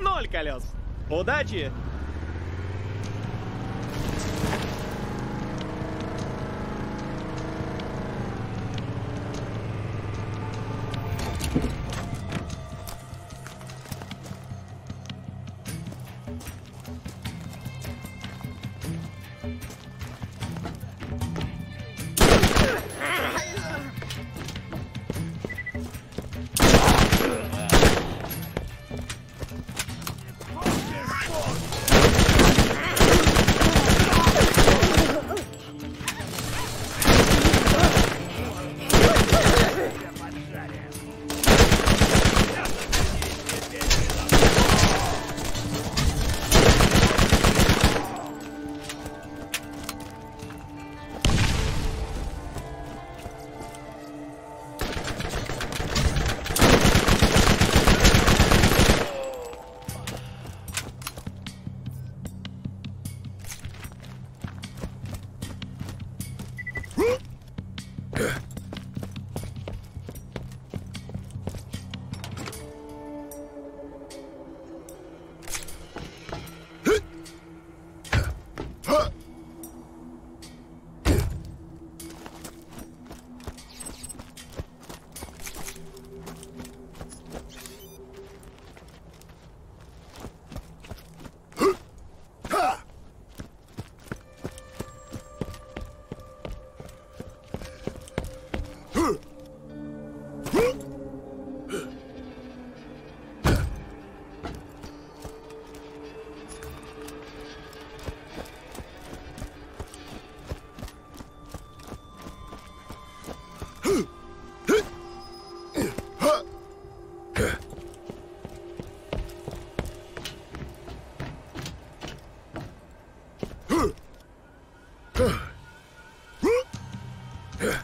Ноль колес. Удачи! Yeah.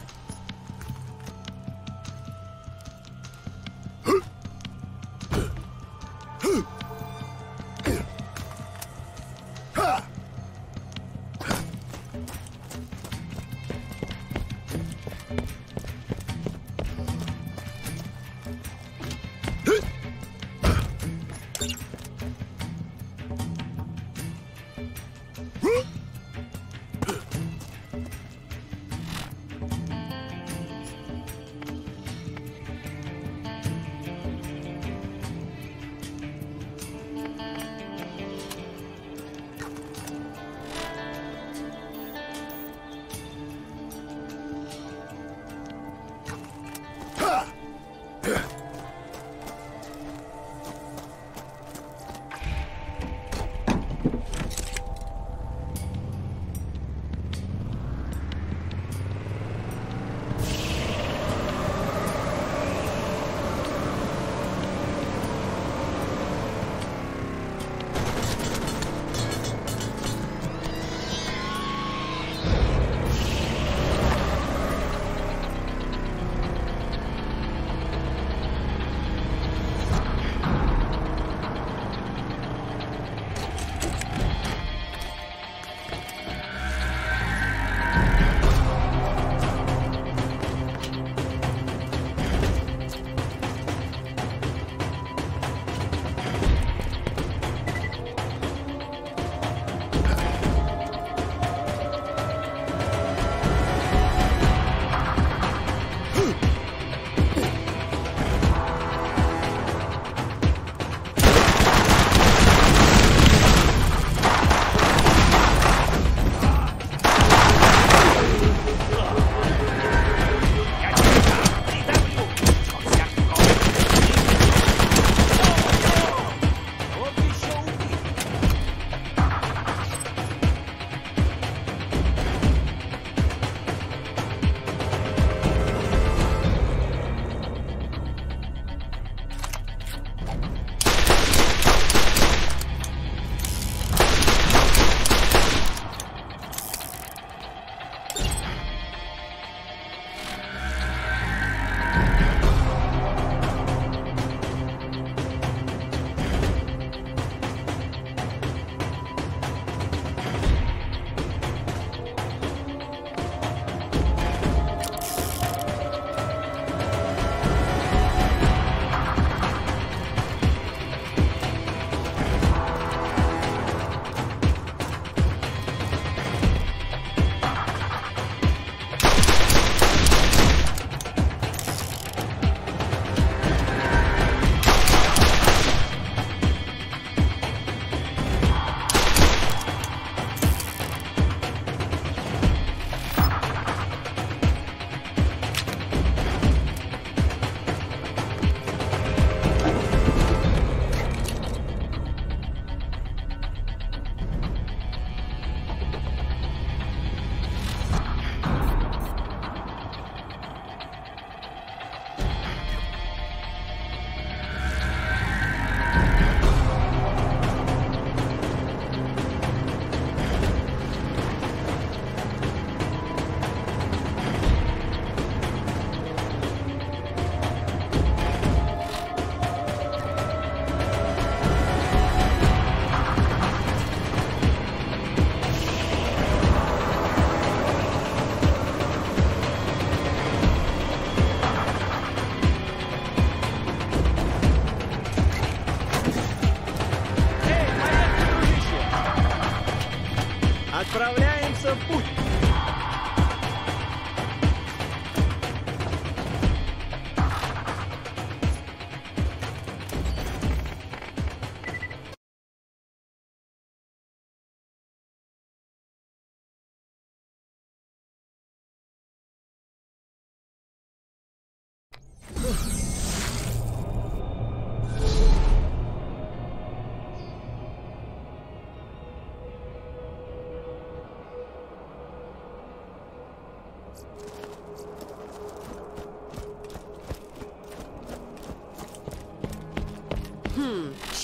Отправляемся в путь.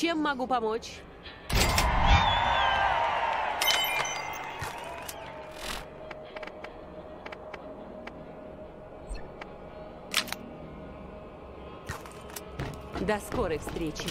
Чем могу помочь? До скорой встречи.